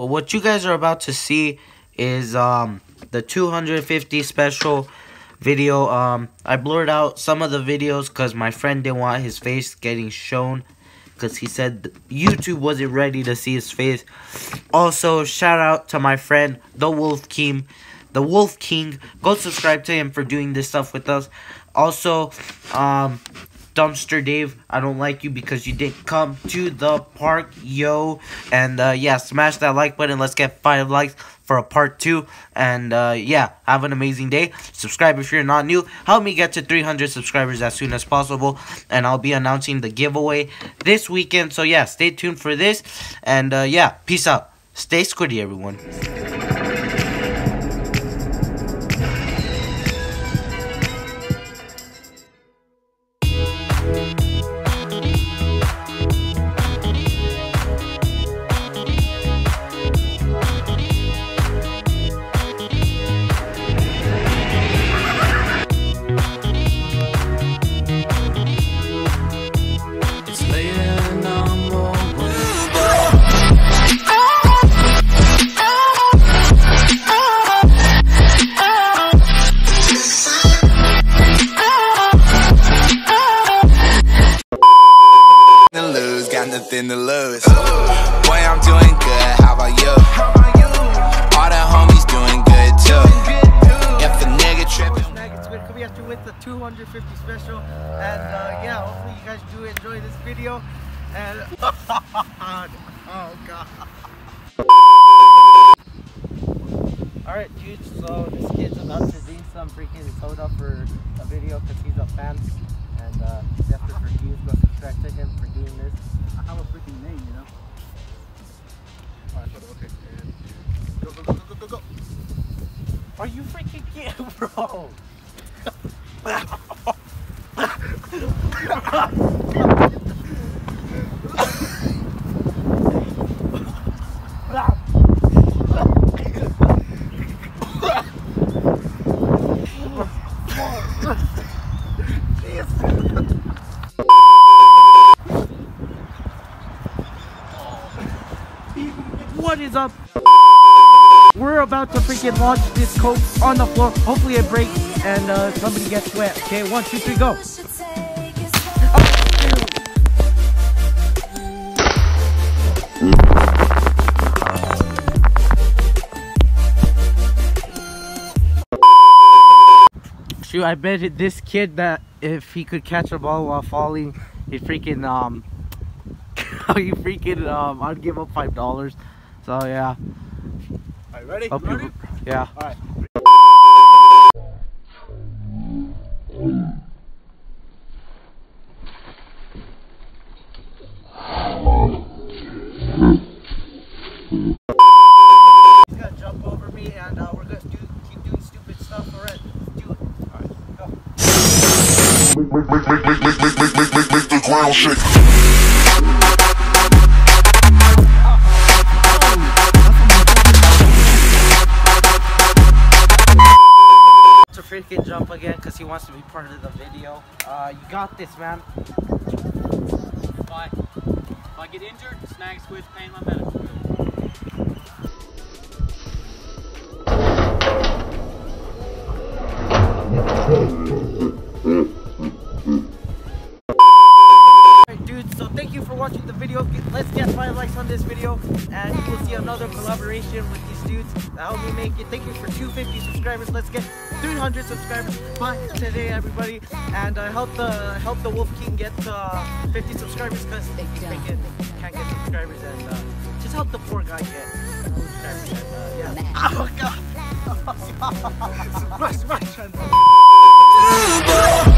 Well, what you guys are about to see is um the 250 special video. Um, I blurred out some of the videos because my friend didn't want his face getting shown because he said YouTube wasn't ready to see his face. Also, shout out to my friend the Wolf King, the Wolf King. Go subscribe to him for doing this stuff with us. Also, um, Dumpster Dave, I don't like you because you didn't come to the park, yo. And uh, yeah, smash that like button. Let's get five likes for a part two. And uh, yeah, have an amazing day. Subscribe if you're not new. Help me get to 300 subscribers as soon as possible. And I'll be announcing the giveaway this weekend. So yeah, stay tuned for this. And uh, yeah, peace out. Stay squiddy, everyone. Got nothing to lose. Boy, I'm doing good, how about you? All the homies doing good too. If a nigga tripping. Nuggets Squid coming you with the 250 special. And uh, yeah, hopefully you guys do enjoy this video. And oh god. Alright dudes, so this kid's about to drink some freaking soda for a video because he's a fan. And uh, definitely for views, go subscribe to him for doing this. I have a freaking name, you know. Alright, okay. And go, go, go, go, go, go. Are you freaking kidding, bro? What is up? We're about to freaking launch this coke on the floor. Hopefully it breaks and uh, somebody gets wet. Okay, one, two, three, go. Shoot, I bet this kid that if he could catch a ball while falling, he freaking um, he freaking um, I'd give up five dollars. So yeah, Alright, ready? hope ready? you, yeah. Alright. He's gonna jump over me and uh, we're gonna do, keep doing stupid stuff. Alright, let's do it. Alright, go. make, make, make, make, make, make, make, make, make, make the ground shake. Freaking jump again because he wants to be part of the video. Uh, you got this, man. If I, if I get injured, snag squid's paying my medical bill. Alright, dudes, so thank you for watching the video. Get- Let's get five likes on this video and you will see another collaboration with these dudes. That help me make it. Thank you for 250 subscribers. Let's get 300 subscribers by today, everybody. And uh, help the help the Wolf King get uh, 50 subscribers because he freaking can't get subscribers. And uh, just help the poor guy get subscribers. And, uh, yeah. Oh, God. Smash, smash,